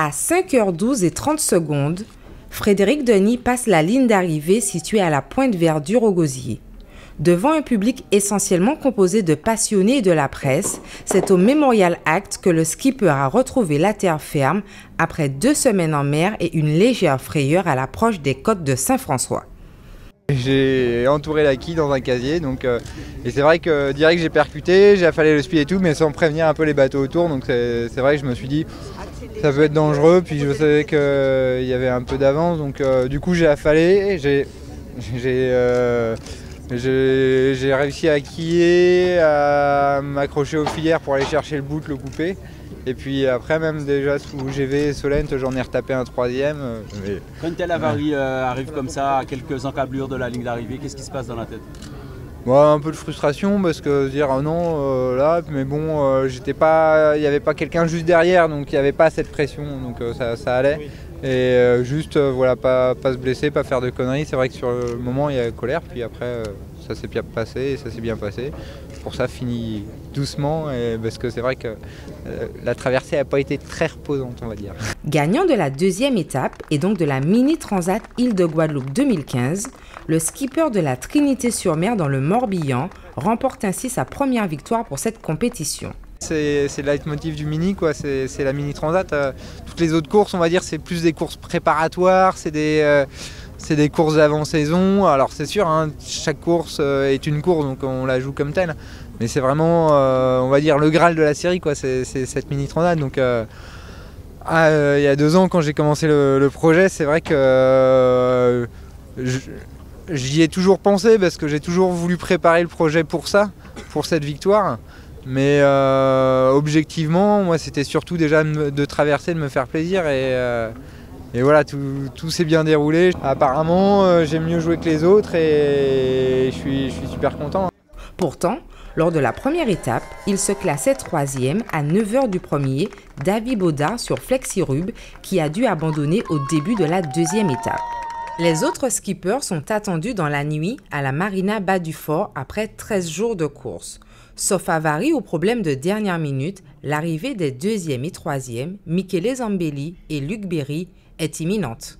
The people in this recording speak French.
À 5h12 et 30 secondes, Frédéric Denis passe la ligne d'arrivée située à la pointe verdure au Gosier. Devant un public essentiellement composé de passionnés et de la presse, c'est au Memorial Act que le skipper a retrouvé la terre ferme après deux semaines en mer et une légère frayeur à l'approche des côtes de Saint-François. J'ai entouré la quille dans un casier, donc, euh, et c'est vrai que direct j'ai percuté, j'ai affalé le speed et tout, mais sans prévenir un peu les bateaux autour, donc c'est vrai que je me suis dit ça peut être dangereux, puis je savais qu'il y avait un peu d'avance, donc euh, du coup j'ai affalé, j'ai euh, j'ai réussi à quiller, à m'accrocher aux filières pour aller chercher le bout, le couper. Et puis après, même déjà sous GV Solent, j'en ai retapé un troisième. Euh, Quand une telle avarie euh, arrive comme ça, à quelques encablures de la ligne d'arrivée, qu'est-ce qui se passe dans la tête? Un peu de frustration parce que dire oh non euh, là mais bon j'étais pas il n'y avait pas quelqu'un juste derrière donc il n'y avait pas cette pression donc ça, allait et juste voilà pas, pas se blesser pas faire de conneries c'est vrai que sur le moment il y a colère puis après ça s'est bien passé et ça s'est bien passé. Pour ça, fini doucement parce que c'est vrai que euh, la traversée n'a pas été très reposante, on va dire. Gagnant de la deuxième étape et donc de la Mini Transat Île de Guadeloupe 2015, le skipper de la Trinité-sur-Mer dans le Morbihan remporte ainsi sa première victoire pour cette compétition. C'est le leitmotiv du mini, quoi. c'est la mini transat. Euh, toutes les autres courses, on va dire, c'est plus des courses préparatoires, c'est des, euh, courses d'avant-saison. Alors c'est sûr, hein, chaque course euh, est une course, donc on la joue comme telle. Mais c'est vraiment, on va dire, le Graal de la série. C'est cette mini transat. Donc ah, il y a deux ans, quand j'ai commencé le, projet, c'est vrai que j'y ai toujours pensé parce que j'ai toujours voulu préparer le projet pour ça, pour cette victoire. Mais objectivement, moi, c'était surtout déjà de, traverser, de me faire plaisir et et voilà, tout, s'est bien déroulé. Apparemment, euh, j'ai mieux joué que les autres et je suis, super content. Pourtant, lors de la première étape, il se classait troisième à 9 h du premier, David Baudard sur Flexirub, qui a dû abandonner au début de la deuxième étape. Les autres skippers sont attendus dans la nuit à la Marina Bas du Fort après 13 jours de course. Sauf avarie ou problème de dernière minute, l'arrivée des deuxième et troisième, Michele Zambelli et Luc Berry, est imminente.